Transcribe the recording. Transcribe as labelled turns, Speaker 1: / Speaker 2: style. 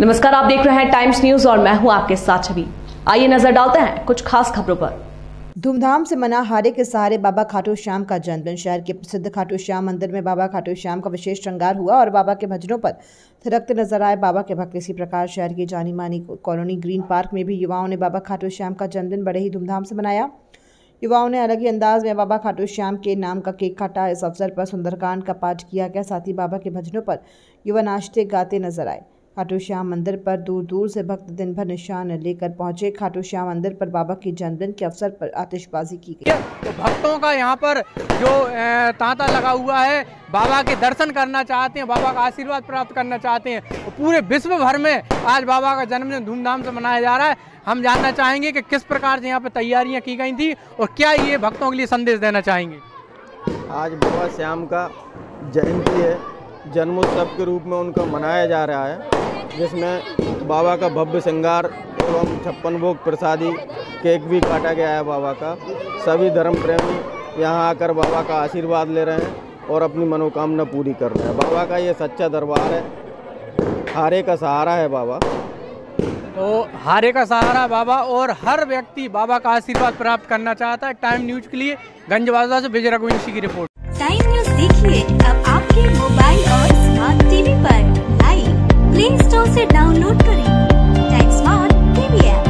Speaker 1: नमस्कार, आप देख रहे हैं टाइम्स न्यूज़ और मैं हूँ आपके साथ छवि। आइए नज़र डालते हैं कुछ खास खबरों पर।
Speaker 2: धूमधाम से मना हारे के सहारे बाबा खाटू श्याम का जन्मदिन। शहर के प्रसिद्ध खाटू श्याम मंदिर में बाबा खाटू श्याम का विशेष श्रृंगार हुआ और बाबा के भजनों पर थिरकते नज़र आए बाबा के भक्त। इसी प्रकार शहर की जानी मानी कॉलोनी ग्रीन पार्क में भी युवाओं ने बाबा खाटू श्याम का जन्मदिन बड़े ही धूमधाम से मनाया। युवाओं ने अलग ही अंदाज में बाबा खाटू श्याम के नाम का केक काटा। इस अवसर पर सुंदरकांड का पाठ किया गया। साथ ही बाबा के भजनों पर युवा नाचते गाते नज़र आए। खाटू श्याम मंदिर पर दूर दूर से भक्त दिन भर निशान लेकर पहुँचे। खाटू श्याम मंदिर पर बाबा की जन्मदिन के अवसर पर आतिशबाजी की गई।
Speaker 3: तो भक्तों का यहाँ पर जो तांता लगा हुआ है बाबा के दर्शन करना चाहते हैं बाबा का आशीर्वाद प्राप्त करना चाहते हैं तो पूरे विश्व भर में आज बाबा का जन्मदिन धूमधाम से मनाया जा रहा है। हम जानना चाहेंगे कि किस प्रकार से यहाँ पर तैयारियाँ की गई थी और क्या ये भक्तों के लिए संदेश देना चाहेंगे?
Speaker 4: आज बाबा श्याम का जयंती है। जन्मोत्सव के रूप में उनका मनाया जा रहा है, जिसमें बाबा का भव्य श्रृंगार एवं छप्पन भोग प्रसादी, केक भी काटा गया है बाबा का। सभी धर्म प्रेमी यहाँ आकर बाबा का आशीर्वाद ले रहे हैं और अपनी मनोकामना पूरी कर रहे हैं। बाबा का ये सच्चा दरबार है। हारे का सहारा है बाबा।
Speaker 3: तो हारे का सहारा बाबा और हर व्यक्ति बाबा का आशीर्वाद प्राप्त करना चाहता है। टाइम न्यूज़ के लिए गंजबाजा से विजय रघुवंशी की रिपोर्ट।
Speaker 5: प्राइम न्यूज़ देखिए अब आपके मोबाइल और स्मार्ट टीवी पर। लाइव प्ले स्टोर से डाउनलोड करें। Time smart TV app